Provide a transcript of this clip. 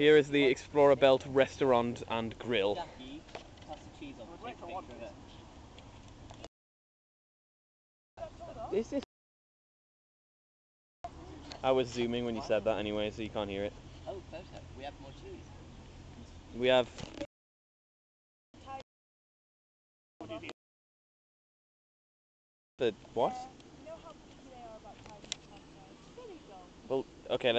Here is the Explorer Belt restaurant and grill. This is. I was zooming when you said that anyway, so you can't hear it. Oh, photo. We have more cheese. We have. The what? Well, okay, let's.